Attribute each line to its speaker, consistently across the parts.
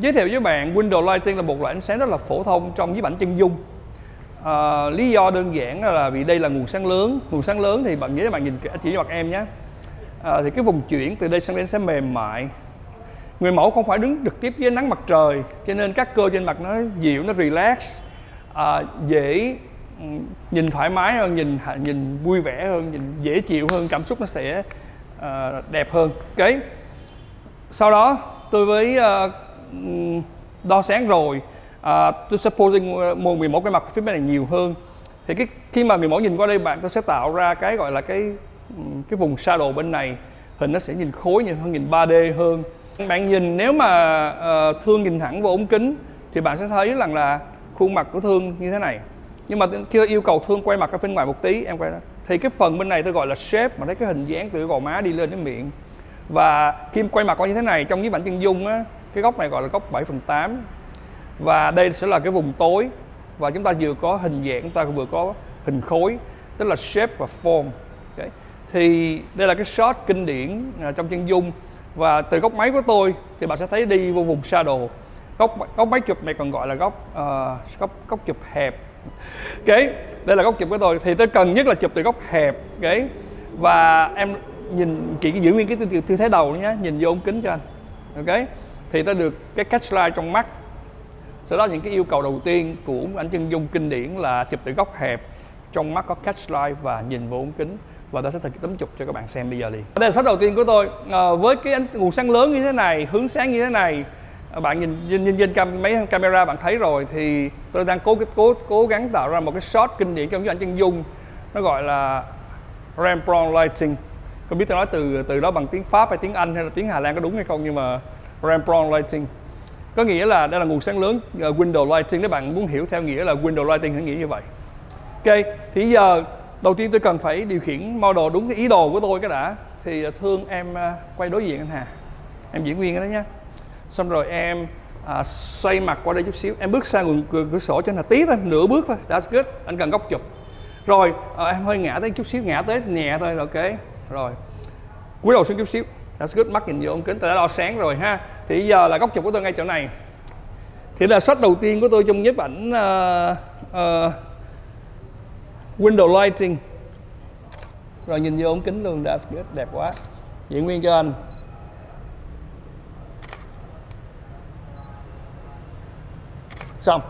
Speaker 1: giới thiệu với bạn window lighting là một loại ánh sáng rất là phổ thông trong nhiếp ảnh chân dung. À, lý do đơn giản là vì đây là nguồn sáng lớn. Nguồn sáng lớn thì bạn nhớ bạn nhìn chỉ cho mặt em nhé. À, thì cái vùng chuyển từ đây sang đây sẽ mềm mại. Người mẫu không phải đứng trực tiếp dưới nắng mặt trời cho nên các cơ trên mặt nó dịu nó relax. À, dễ ừ, nhìn thoải mái hơn nhìn nhìn vui vẻ hơn nhìn dễ chịu hơn cảm xúc nó sẽ à, đẹp hơn. Cái sau đó tôi với uh, đo sáng rồi. À, tôi sẽ posing mười 11 cái mặt phía bên này nhiều hơn. Thì cái khi mà người mẫu nhìn qua đây bạn tôi sẽ tạo ra cái gọi là cái cái vùng shadow bên này. Hình nó sẽ nhìn khối nhìn hơn nhìn 3D hơn. Bạn nhìn nếu mà uh, thương nhìn thẳng vào ống kính thì bạn sẽ thấy rằng là khuôn mặt của thương như thế này. Nhưng mà khi yêu cầu thương quay mặt ra bên ngoài một tí em quay đó thì cái phần bên này tôi gọi là shape mà thấy cái hình dáng từ gò má đi lên đến miệng. Và khi quay mặt qua như thế này trong cái bản chân dung á cái góc này gọi là góc 7 phần 8 và đây sẽ là cái vùng tối. Và chúng ta vừa có hình dạng chúng ta vừa có hình khối tức là shape và form. Okay. thì đây là cái shot kinh điển à, trong chân dung. Và từ góc máy của tôi thì bạn sẽ thấy đi vô vùng shadow. Góc góc máy chụp này còn gọi là góc uh, góc góc chụp hẹp. Cái đây là góc chụp của tôi. Thì tôi cần nhất là chụp từ góc hẹp. Cái và em nhìn chỉ giữ nguyên cái tư, tư thế đầu nhé. Nhìn vô ống kính cho anh. Ok thì ta được cái catch trong mắt. Sau đó những cái yêu cầu đầu tiên của ảnh chân dung kinh điển là chụp từ góc hẹp trong mắt có catch và nhìn vô ống kính. Và ta sẽ thực tấm chụp cho các bạn xem bây giờ liền đây là shot đầu tiên của tôi. À, với cái ánh nguồn sáng lớn như thế này hướng sáng như thế này ờ, bạn nhìn nhìn, nhìn, nhìn cam, mấy camera bạn thấy rồi thì tôi đang cố cố cố gắng tạo ra một cái shot kinh điển trong những ảnh chân dung. Nó gọi là Rembrandt lighting. Không biết tôi nói từ từ đó bằng tiếng pháp hay tiếng anh hay là tiếng hà lan có đúng hay không nhưng mà Rembrandt lighting. Có nghĩa là đây là nguồn sáng lớn ờ, uh, window lighting. Nếu bạn muốn hiểu theo nghĩa là window lighting hãy nghĩ như vậy. Ok thì giờ đầu tiên tôi cần phải điều khiển model đúng cái ý đồ của tôi cái đã. Thì uh, thương em uh, quay đối diện anh Hà. Em diễn viên đó nhé xong rồi em à, xoay mặt qua đây chút xíu. Em bước sang cửa, cửa sổ cho anh là tí thôi nửa bước thôi. That's good. Anh cần góc chụp. Rồi à, em hơi ngã tới chút xíu ngã tới nhẹ thôi ok. Rồi cúi đầu xuống chút xíu that's good. Mắt nhìn vô ống kính tôi đã đo sáng rồi ha. Thì giờ là góc chụp của tôi ngay chỗ này. Thì là shot đầu tiên của tôi trong nhiếp ảnh uh, uh, window lighting. Rồi nhìn vô ống kính luôn that's good đẹp quá. Diễn nguyên cho anh. Xong.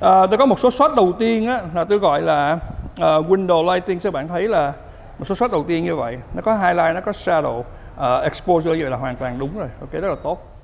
Speaker 1: À, tôi có một số shot đầu tiên á, là tôi gọi là uh, window lighting. Các bạn thấy là một số shot đầu tiên như vậy. Nó có highlight nó có shadow uh, exposure như vậy là hoàn toàn đúng rồi. Ok rất là tốt.